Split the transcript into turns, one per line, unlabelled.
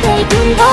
they do